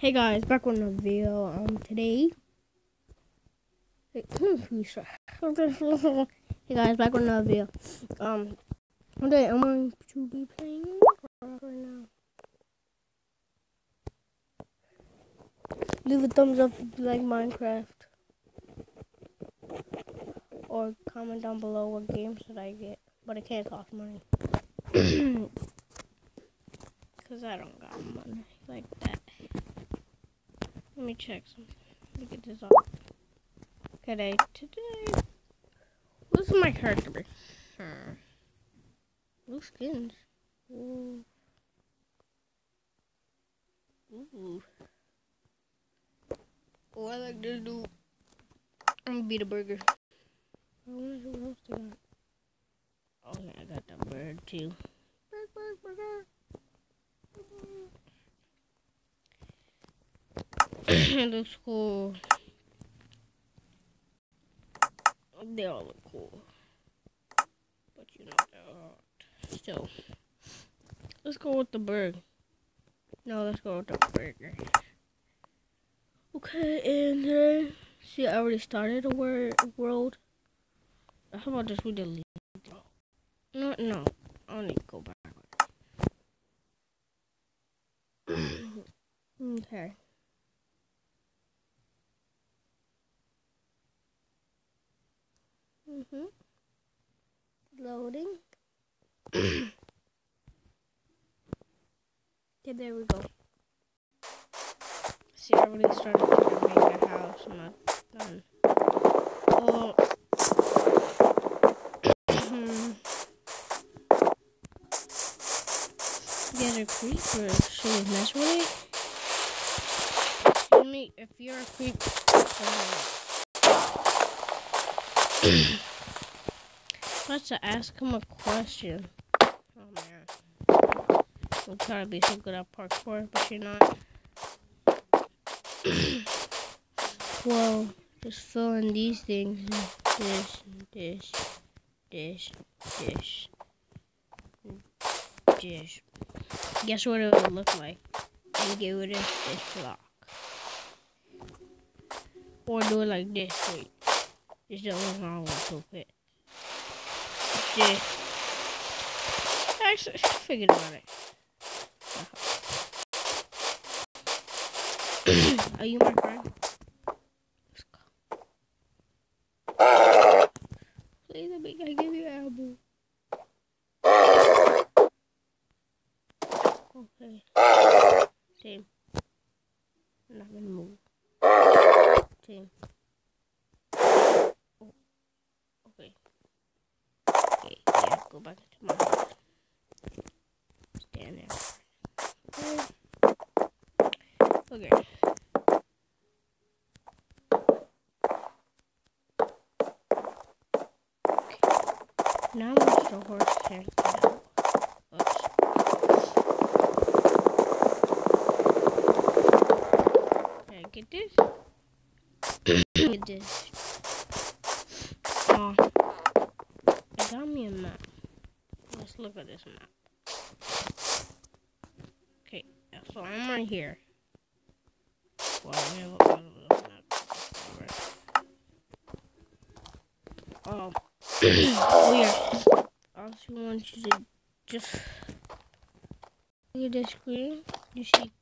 Hey guys, back with another video. Um, today. Hey guys, back with another video. Um, today I'm going to be playing right now. Leave a thumbs up if you like Minecraft. Or comment down below what games should I get. But it can't cost money. Because I don't got money like that. Let me check something. Let me get this off. Today, today. What's my character? Hmm. Blue skins. Ooh. Ooh. Oh, I like this dude. I'm gonna beat a burger. I wonder what else they got. Oh yeah, I got that bird too. Bird, bird, burger. Looks cool. They all look cool. But you know they're hot. Still. Let's go with the bird. No, let's go with the burger. Okay, and then see I already started a word world. Uh, how about just we delete No no. I need to go back. okay. Mm-hmm. Loading. okay, there we go. See, I already started to make a house. I'm not done. Oh. Get a creeper. Should we mess with it? If you're a creeper. Let's ask him a question. Oh man. I'm trying to be so good at parkour, but you're not. well, just fill in these things. This, this, this, this, this. Guess what it would look like? And rid of this block. Or do it like this. Wait. Is the only one I want to quit. Yeah. Actually, I figured about it. Are you my friend? Let's go. Please let me I give you apple. Okay. Same. I'm not gonna move. Same. Go back into my house. Stand there. Okay. okay. Now watch the horse get out. Oops. Can I get this? get this. Oh, it got me a map. Let's look at this map. Okay, so I'm right here. Well, this map. Oh, yeah. I also want you to just look at the screen. You see,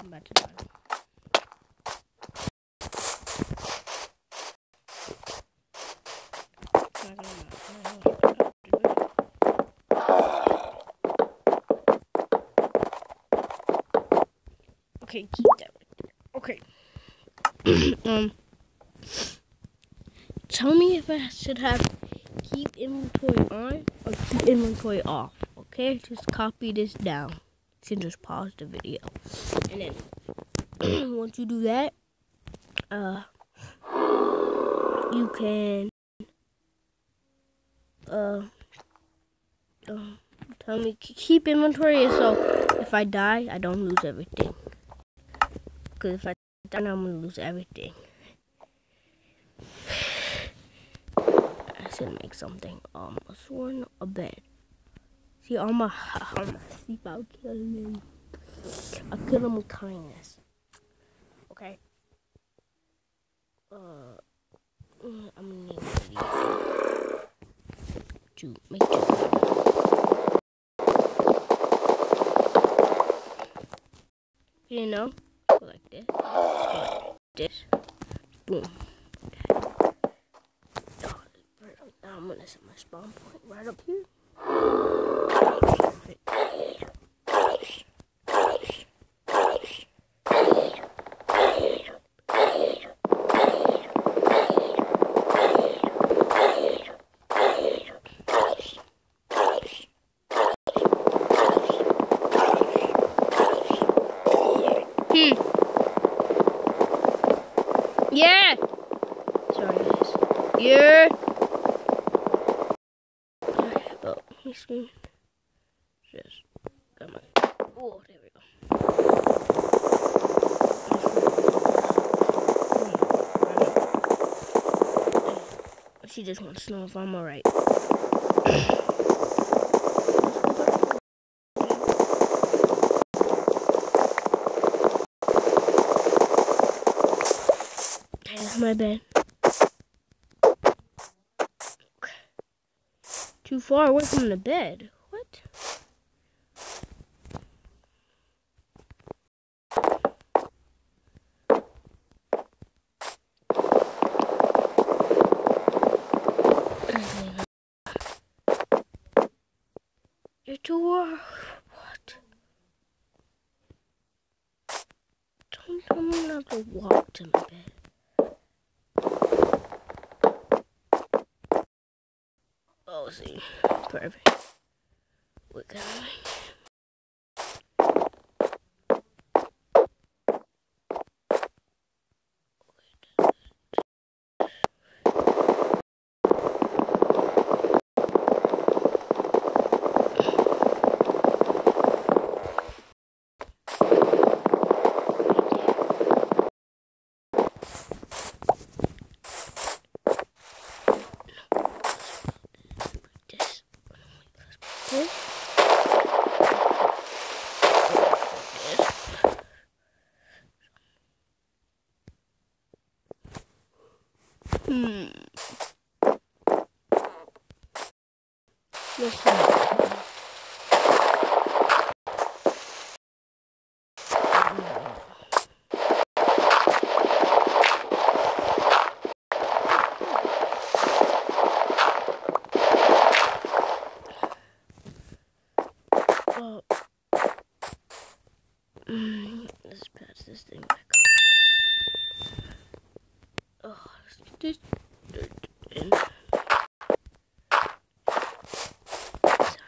I'm about to die. Okay, keep that there. Okay. um, tell me if I should have keep inventory on or keep inventory off. Okay, just copy this down. You can just pause the video, and then once you do that, uh, you can uh, uh tell me keep inventory so if I die, I don't lose everything. Because if I die, I'm going to lose everything. I should make something. Um, a sword, a bed. See, all my, all my sleep, I'll. I'll kill him with kindness. Okay. Uh, mm, I'm gonna need to make two. You know, this, this, boom. Now I'm gonna set my spawn point right up here. Hmm. Yeah. Sorry, guys. Yeah. Alright, oh, my screen. Just come on. Oh, there we go. She just wants to know if I'm alright. My bed. Too far away from the bed. What? You're too far. What? Don't tell me not to walk to my bed. Oh, see. Perfect. What kind of Hmm. Listen. Oh. Mm, let's pass this thing back. Oh, let's get this dirt in. Is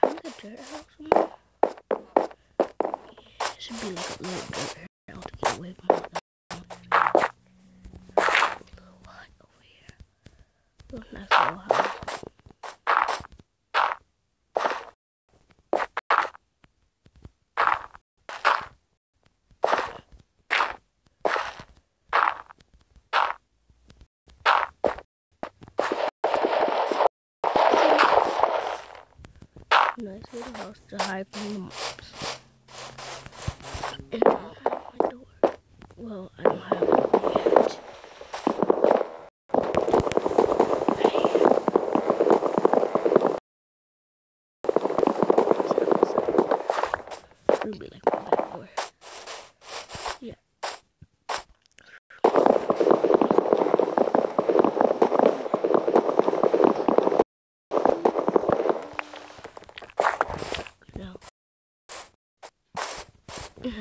the dirt house it should be like a little dirt house to get away from all the little hut over here. Little nice little house. Nice little house to hide from the mobs. And I don't have my door. Well, I don't have it yet. It'll be like my back door. Yeah. No. What.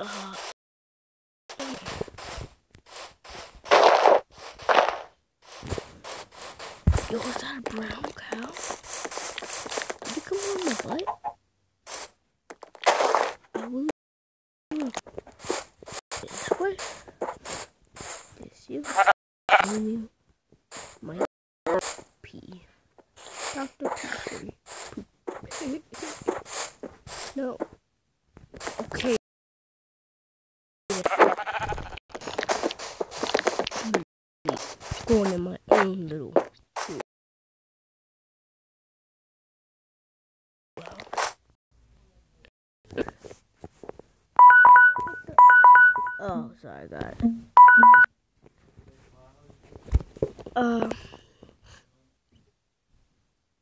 Uh. Yo, is that a brown cow? Did it come on my butt? I will this way. This you. going in my own little Oh, sorry, guys. Um,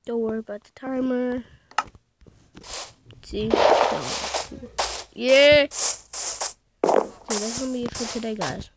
don't worry about the timer. See? Yeah! So that's gonna be it for today, guys.